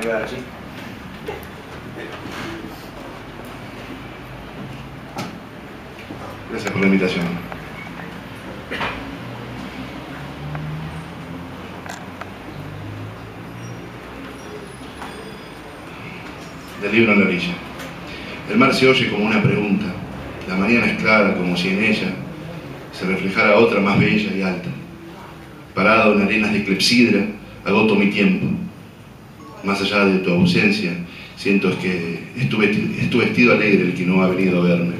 Gracias por la invitación. Del libro en la orilla. El mar se oye como una pregunta. La mañana es clara como si en ella se reflejara otra más bella y alta. Parado en arenas de clepsidra, agoto mi tiempo. Más allá de tu ausencia, siento que es tu vesti- es tu vestido alegre el que no ha venido a verme.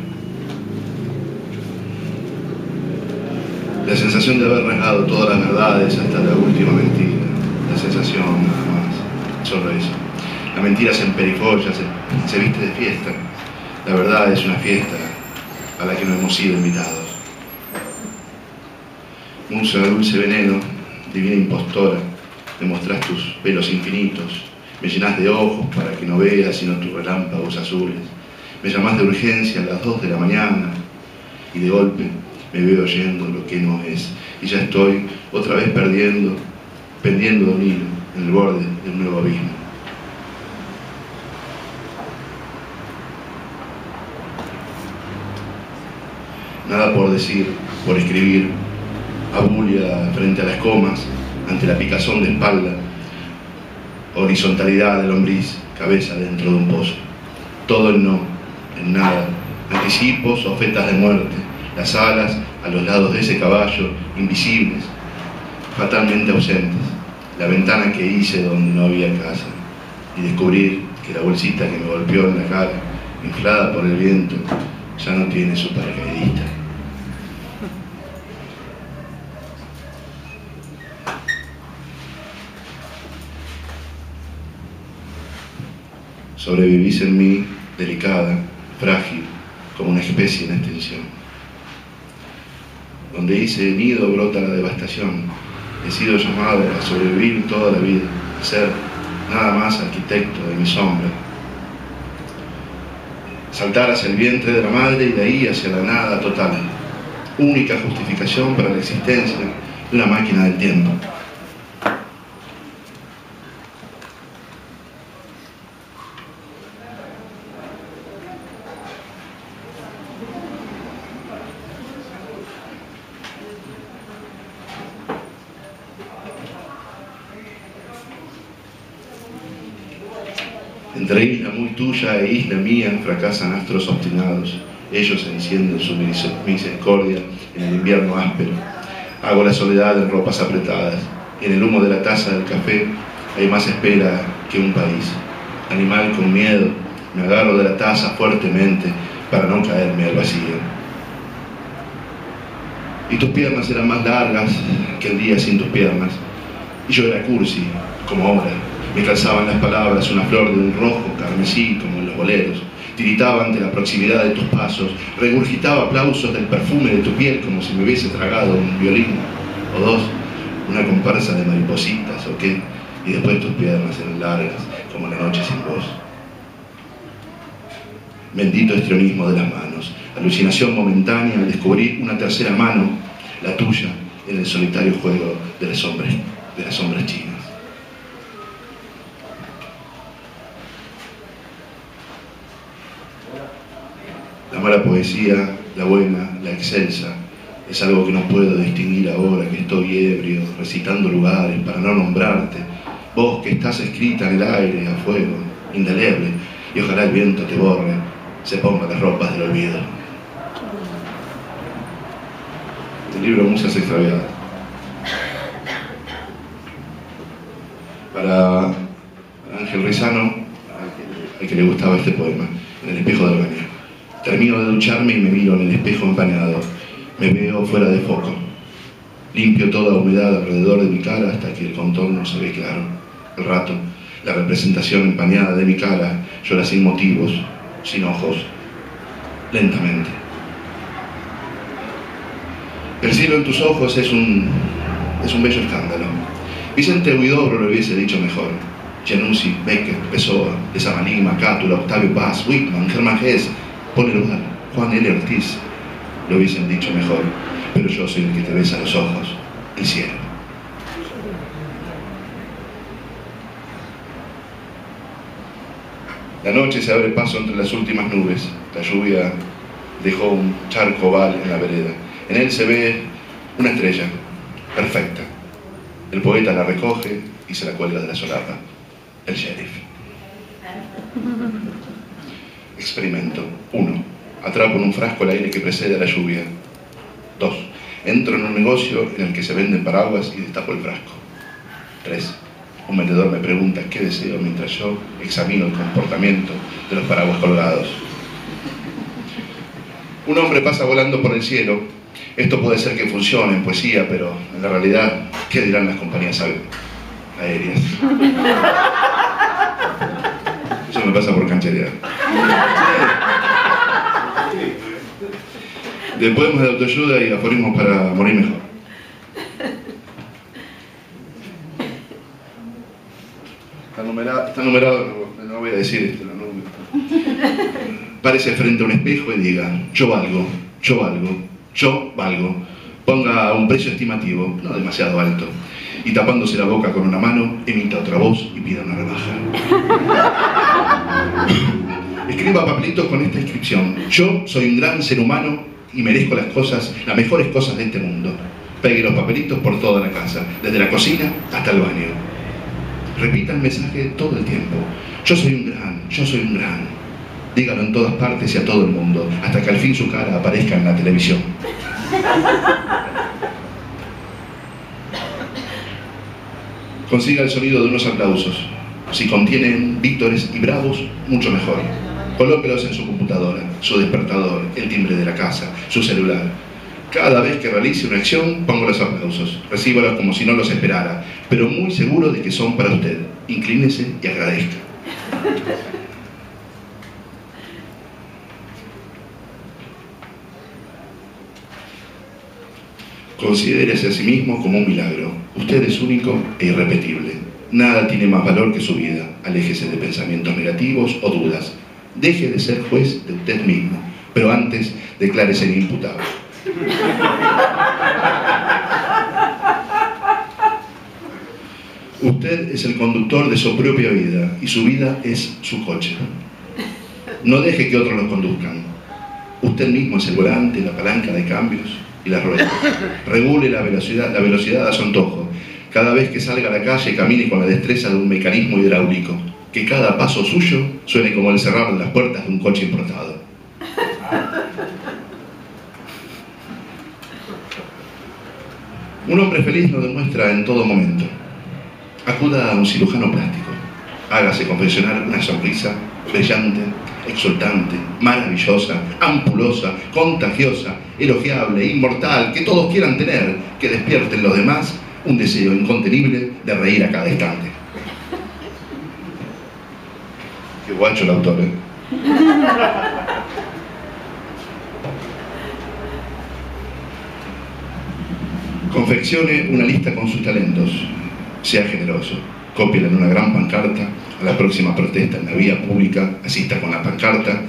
La sensación de haber rasgado todas las verdades hasta la última mentira. La sensación nada más. Solo eso. La mentira se emperifolla, se, se viste de fiesta. La verdad es una fiesta a la que no hemos sido invitados. Musa, dulce veneno, divina impostora, me mostrás tus pelos infinitos, me llenás de ojos para que no veas sino tus relámpagos azules, me llamás de urgencia a las dos de la mañana y de golpe me veo oyendo lo que no es. Y ya estoy otra vez perdiendo, pendiendo de un hilo en el borde de un nuevo abismo. Nada por decir, por escribir, abulia frente a las comas, ante la picazón de espalda, horizontalidad de lombriz, cabeza dentro de un pozo. Todo en no, en nada, anticipos o fetas de muerte, las alas a los lados de ese caballo, invisibles, fatalmente ausentes, la ventana que hice donde no había casa, y descubrir que la bolsita que me golpeó en la cara, inflada por el viento, ya no tiene su paracaidista. Sobrevivís en mí, delicada, frágil, como una especie en extinción. Donde hice nido brota la devastación. He sido llamada a sobrevivir toda la vida, a ser nada más arquitecto de mi sombra. Saltar hacia el vientre de la madre y de ahí hacia la nada total. Única justificación para la existencia de una máquina del tiempo. Entre isla muy tuya e isla mía fracasan astros obstinados. Ellos encienden su mis- misericordia en el invierno áspero. Hago la soledad en ropas apretadas. En el humo de la taza del café hay más espera que un país. Animal con miedo, me agarro de la taza fuertemente para no caerme al vacío. Y tus piernas eran más largas que el día sin tus piernas. Y yo era cursi, como ahora. Me calzaban las palabras una flor de un rojo carmesí, como en los boleros. Tiritaba ante la proximidad de tus pasos. Regurgitaba aplausos del perfume de tu piel, como si me hubiese tragado un violín o dos, una comparsa de maripositas o qué. Y después tus piernas eran largas, como la noche sin voz. Bendito estrionismo de las manos, alucinación momentánea al descubrir una tercera mano, la tuya, en el solitario juego de las de las sombras chinas. La mala poesía, la buena, la excelsa, es algo que no puedo distinguir ahora que estoy ebrio, recitando lugares para no nombrarte. Vos que estás escrita en el aire, a fuego, indeleble, y ojalá el viento te borre, se ponga las ropas del olvido. El libro Musas extraviadas. Para Ángel que- al que le gustaba este poema, en el espejo del baño. Termino de ducharme y me miro en el espejo empañado. Me veo fuera de foco. Limpio toda humedad alrededor de mi cara hasta que el contorno se ve claro. El rato, la representación empañada de mi cara llora sin motivos, sin ojos, lentamente. El cielo en tus ojos es un, es un bello escándalo. Vicente Huidobro lo hubiese dicho mejor. Giannuzzi, Becker, Pessoa, De Cátula, Octavio Paz, Whitman, Germán Hess, Paul Elugar, Juan L. Ortiz lo hubiesen dicho mejor, pero yo soy el que te besa los ojos, el cielo. La noche se abre paso entre las últimas nubes. La lluvia dejó un charco oval en la vereda. En él se ve una estrella, perfecta. El poeta la recoge y se la cuelga de la solapa. El sheriff. Experimento. 1. Atrapo en un frasco el aire que precede a la lluvia. 2. Entro en un negocio en el que se venden paraguas y destapo el frasco. 3. Un vendedor me pregunta qué deseo mientras yo examino el comportamiento de los paraguas colgados. Un hombre pasa volando por el cielo. Esto puede ser que funcione en poesía, pero en la realidad, ¿qué dirán las compañías aéreas? Me pasa por cancherear. De poemas de autoayuda y aforismos para morir mejor. Está numerado, está numerado no, voy a decir esto, no, Parece frente a un espejo y diga, yo valgo, yo valgo, yo valgo. Ponga un precio estimativo, no demasiado alto. Y tapándose la boca con una mano, emita otra voz y pida una rebaja. Escriba papelitos con esta inscripción. Yo soy un gran ser humano y merezco las cosas, las mejores cosas de este mundo. Pegue los papelitos por toda la casa, desde la cocina hasta el baño. Repita el mensaje todo el tiempo. Yo soy un gran, yo soy un gran. Dígalo en todas partes y a todo el mundo, hasta que al fin su cara aparezca en la televisión. Consiga el sonido de unos aplausos. Si contienen víctores y bravos, mucho mejor. Colóquelos en su computadora, su despertador, el timbre de la casa, su celular. Cada vez que realice una acción, pongo los aplausos. Recíbalos como si no los esperara, pero muy seguro de que son para usted. Inclínese y agradezca. Considérese a sí mismo como un milagro. Usted es único e irrepetible. Nada tiene más valor que su vida. Aléjese de pensamientos negativos o dudas. Deje de ser juez de usted mismo, pero antes declárese inimputable. Usted es el conductor de su propia vida y su vida es su coche. No deje que otros lo conduzcan. Usted mismo es el volante, la palanca de cambios y las ruedas. Regule la velocidad, la velocidad a su antojo. Cada vez que salga a la calle camine con la destreza de un mecanismo hidráulico. Que cada paso suyo suene como el cerrar de las puertas de un coche importado. Un hombre feliz lo demuestra en todo momento. Acuda a un cirujano plástico. Hágase confeccionar una sonrisa brillante, exultante, maravillosa, ampulosa, contagiosa, elogiable, inmortal, que todos quieran tener, que despierten los demás un deseo incontenible de reír a cada instante. Qué guacho el autor, ¿eh? Confeccione una lista con sus talentos. Sea generoso. Cópiela en una gran pancarta. A la próxima protesta en la vía pública, asista con la pancarta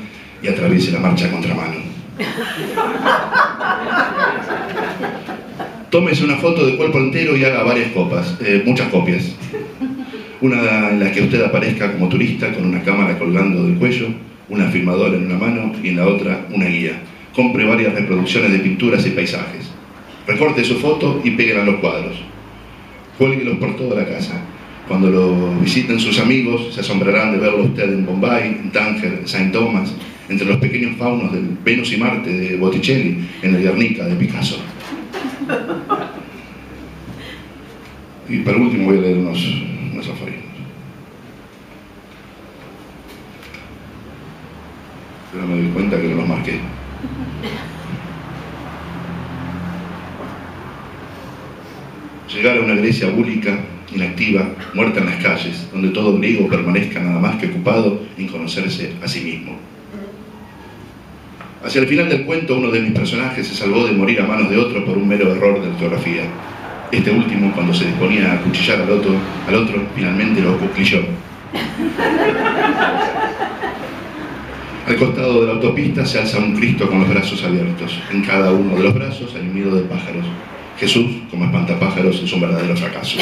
y atraviese la marcha contramano. Tómese una foto de cuerpo entero y haga varias copas, eh, muchas copias. Una en la que usted aparezca como turista con una cámara colgando del cuello, una filmadora en una mano y en la otra una guía. Compre varias reproducciones de pinturas y paisajes. Recorte su foto y peguen a los cuadros. Cuélguelos por toda la casa. Cuando lo visiten sus amigos, se asombrarán de verlo usted en Bombay, en Tánger, en Saint Thomas, entre los pequeños faunos del Venus y Marte de Botticelli, en el Guernica de Picasso. Y para último voy a leer unos, unos aforismos. Pero me doy cuenta que no los marqué. Llegar a una Grecia búlica, inactiva, muerta en las calles, donde todo griego permanezca nada más que ocupado en conocerse a sí mismo. Hacia el final del cuento, uno de mis personajes se salvó de morir a manos de otro por un mero error de ortografía. Este último, cuando se disponía a cuchillar al otro, al otro finalmente lo cuclilló. Al costado de la autopista se alza un Cristo con los brazos abiertos. En cada uno de los brazos hay un nido de pájaros. Jesús, como espantapájaros, es un verdadero fracaso.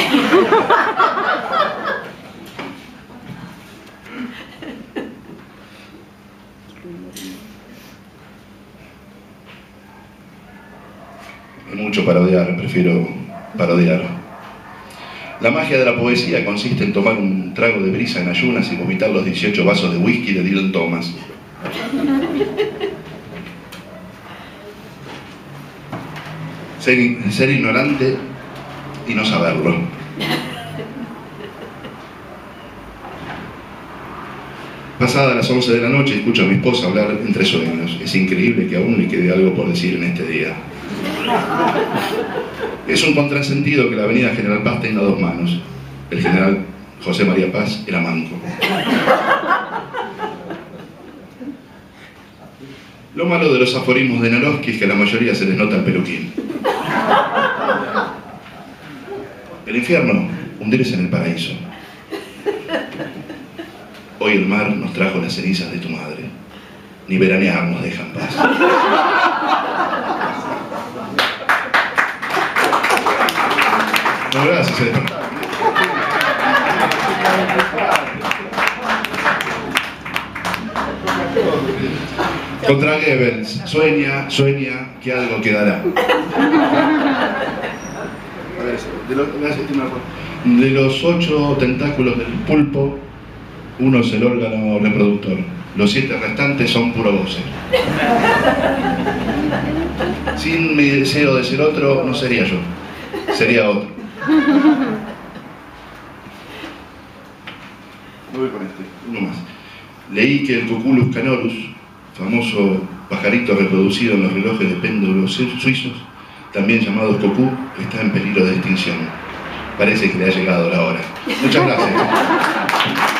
Hay mucho para odiar, prefiero parodiar. La magia de la poesía consiste en tomar un trago de brisa en ayunas y vomitar los 18 vasos de whisky de Dylan Thomas. Ser, ignorante y no saberlo. Pasada las 11 de la noche escucho a mi esposa hablar entre sueños. Es increíble que aún me quede algo por decir en este día. Es un contrasentido que la avenida General Paz tenga dos manos. El general José María Paz era manco. Lo malo de los aforismos de Naroski es que a la mayoría se les nota el peluquín. El infierno, hundirse en el paraíso. Hoy el mar nos trajo las cenizas de tu madre. Ni veranear nos deja en paz. No, gracias. Contra Goebbels, sueña, sueña que algo quedará. De, los ocho tentáculos del pulpo, uno es el órgano reproductor. Los siete restantes son puro goce. Sin mi deseo de ser otro, no sería yo. Sería otro. Voy con este, uno más. Leí que el Cuculus canorus, famoso pajarito reproducido en los relojes de péndulos su- suizos, también llamados cocú, está en peligro de extinción. Parece que le ha llegado la hora. Muchas gracias.